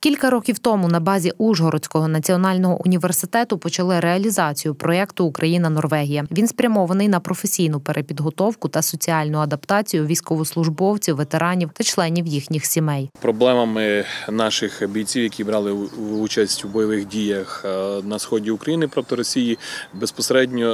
Кілька років тому на базі Ужгородського національного університету почали реалізацію проєкту Україна Норвегія. Він спрямований на професійну перепідготовку та соціальну адаптацію військовослужбовців, ветеранів та членів їхніх сімей. Проблемами наших бійців, які брали участь у бойових діях е, на сході України проти Росії, безпосередньо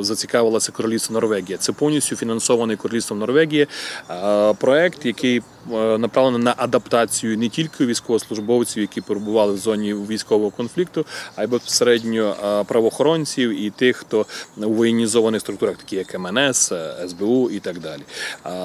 е, зацікавилося королівство Норвегія. Це повністю фінансований королівством Норвегії е, проект, який е, направлений на адаптацію не тільки військовослужбовців, які перебували в зоні військового конфлікту, а й безпосередньо е, правоохоронців і тих, хто у воєнізованих структурах, такі як МНС, е, СБУ і так далі.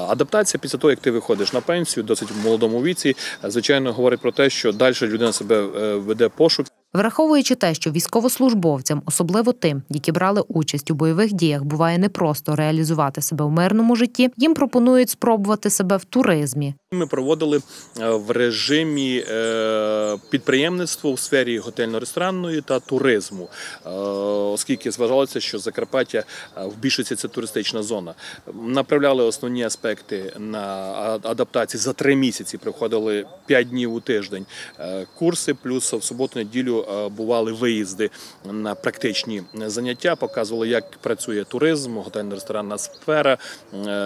Адаптація після того, як ти виходиш на пенсію, досить в молодому віці, звичайно, говорить про те, що далі людина себе веде пошук. Враховуючи те, що військовослужбовцям, особливо тим, які брали участь у бойових діях, буває непросто реалізувати себе в мирному житті, їм пропонують спробувати себе в туризмі. Ми проводили е, в режимі е, підприємництва у сфері готельно-ресторанної та туризму, Е, оскільки зважалося, що Закарпаття в більшості це туристична зона. Направляли основні аспекти на адаптації за три місяці. Приходили п'ять днів у тиждень курси, плюс в суботу-неділю бували виїзди на практичні заняття, показували, як працює туризм, готельно-ресторанна сфера,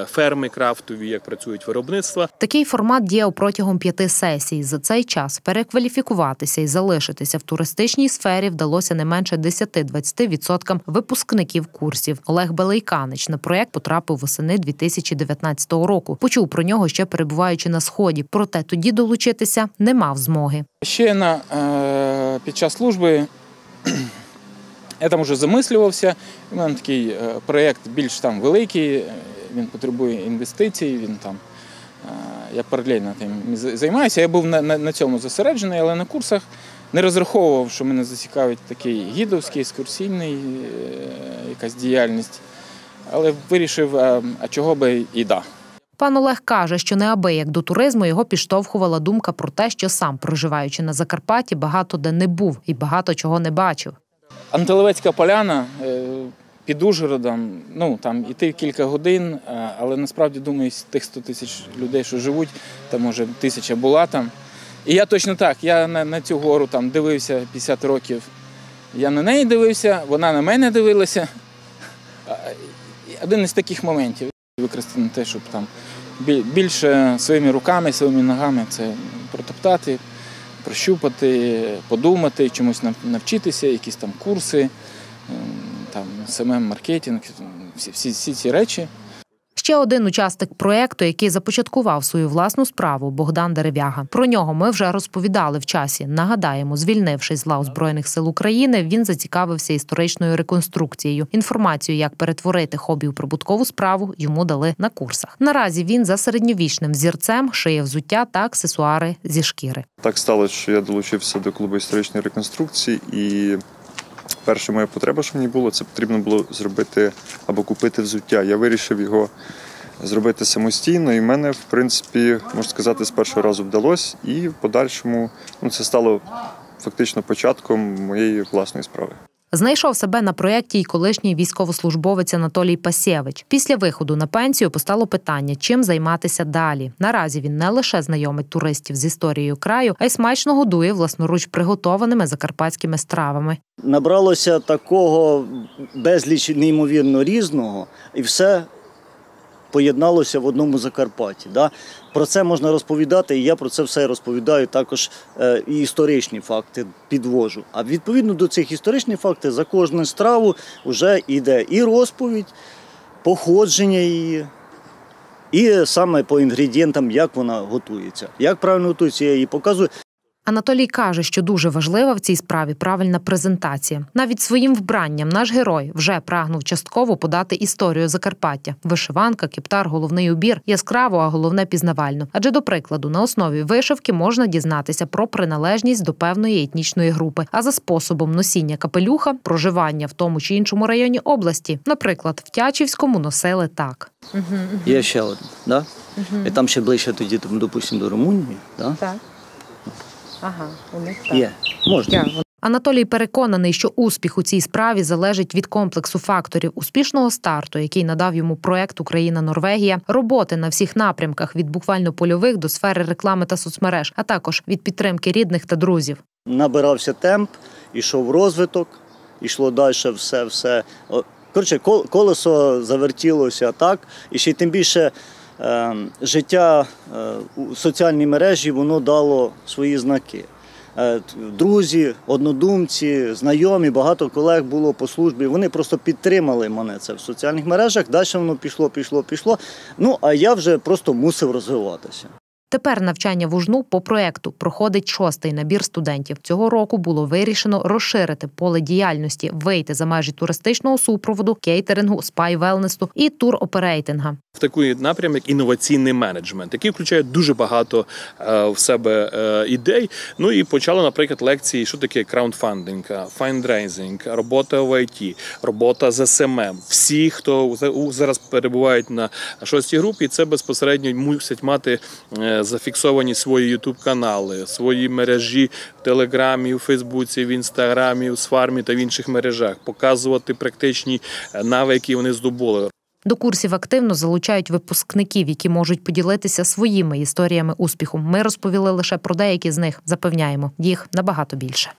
ферми крафтові, як працюють виробництва. Такий формат діяв протягом п'яти сесій. За цей час перекваліфікуватися і залишитися в туристичній сфері вдалося не менше 10-20% випускників курсів. Олег Белейканич на проект потрапив восени 2019 року. Почув про нього ще перебуваючи на сході. Проте тоді долучитися не мав змоги. Ще на, е, під час служби я там вже замислювався. У мене такий е, проєкт більш там великий, е, він потребує інвестицій, він там. Я паралельно тим займаюся. Я був на, на, на цьому зосереджений, але на курсах не розраховував, що мене зацікавить такий гідовський, екскурсійний, е, якась діяльність. Але вирішив, а, а чого би і да. Пан Олег каже, що неабияк до туризму його підштовхувала думка про те, що сам, проживаючи на Закарпатті, багато де не був і багато чого не бачив. Антиловецька поляна е, під Ужгородом, ну там іти кілька годин, е, але насправді думаю, з тих 100 тисяч людей, що живуть, там може тисяча була там. І я точно так, я на, на цю гору там дивився 50 років. Я на неї дивився, вона на мене дивилася. Один із таких моментів використати те, щоб там більше своїми руками, своїми ногами це протоптати, прощупати, подумати, чомусь навчитися, якісь там курси, там саме маркетинг, всі, всі, всі ці речі. Ще один учасник проекту, який започаткував свою власну справу, Богдан Дерев'яга. Про нього ми вже розповідали в часі. Нагадаємо, звільнившись з лав збройних сил України, він зацікавився історичною реконструкцією. Інформацію, як перетворити хобі в прибуткову справу, йому дали на курсах. Наразі він за середньовічним взірцем шиє взуття та аксесуари зі шкіри. Так сталося, що я долучився до клубу історичної реконструкції, і перша моя потреба, що мені було, це потрібно було зробити або купити взуття. Я вирішив його зробити самостійно, і мене, в принципі, можна сказати, з першого разу вдалося. І в подальшому ну, це стало фактично початком моєї власної справи. Знайшов себе на проєкті й колишній військовослужбовець Анатолій Пасєвич. Після виходу на пенсію постало питання, чим займатися далі. Наразі він не лише знайомить туристів з історією краю, а й смачно годує власноруч приготованими закарпатськими стравами. набралося такого безліч неймовірно різного, і все поєдналося в одному Закарпатті. Да? Про це можна розповідати, і я про це все розповідаю також е, і історичні факти підвожу. А відповідно до цих історичних фактів за кожну страву вже йде і розповідь, походження її. І саме по інгредієнтам, як вона готується. Як правильно готується, я її показую. Анатолій каже, що дуже важлива в цій справі правильна презентація. Навіть своїм вбранням наш герой вже прагнув частково подати історію Закарпаття. Вишиванка, кептар, головний убір яскраво, а головне пізнавально. Адже до прикладу, на основі вишивки можна дізнатися про приналежність до певної етнічної групи, а за способом носіння капелюха, проживання в тому чи іншому районі області, наприклад, в Тячівському носили так. Є ще один, да? І там ще ближче тоді, там, допустимо, до Румунії. Да? Так. Ага, у них Є. Можна. Анатолій переконаний, що успіх у цій справі залежить від комплексу факторів успішного старту, який надав йому проект Україна Норвегія, роботи на всіх напрямках від буквально польових до сфери реклами та соцмереж, а також від підтримки рідних та друзів. Набирався темп, ішов розвиток, йшло далі все, все. Коротше, колесо завертілося так, і ще й тим більше життя е, у соціальній мережі воно дало свої знаки. Е, Друзі, однодумці, знайомі, багато колег було по службі. Вони просто підтримали мене це в соціальних мережах. Далі воно пішло, пішло, пішло. Ну а я вже просто мусив розвиватися. Тепер навчання в УЖНУ по проекту проходить шостий набір студентів. Цього року було вирішено розширити поле діяльності, вийти за межі туристичного супроводу, кейтерингу, спай-велнесу і тур-оперейтинга. В такий напрям, як інноваційний менеджмент, який включає дуже багато е, в себе е, ідей. Ну і почали, наприклад, лекції, що таке краудфандинг, фандрейзинг, робота в IT, робота з SMM. Всі, хто зараз перебувають на шостій групі, це безпосередньо мусять мати е, зафіксовані свої youtube канали, свої мережі в Телеграмі, в Фейсбуці, в Інстаграмі, в Свармі та в інших мережах, показувати практичні навики, які вони здобули. До курсів активно залучають випускників, які можуть поділитися своїми історіями успіху. Ми розповіли лише про деякі з них. Запевняємо, їх набагато більше.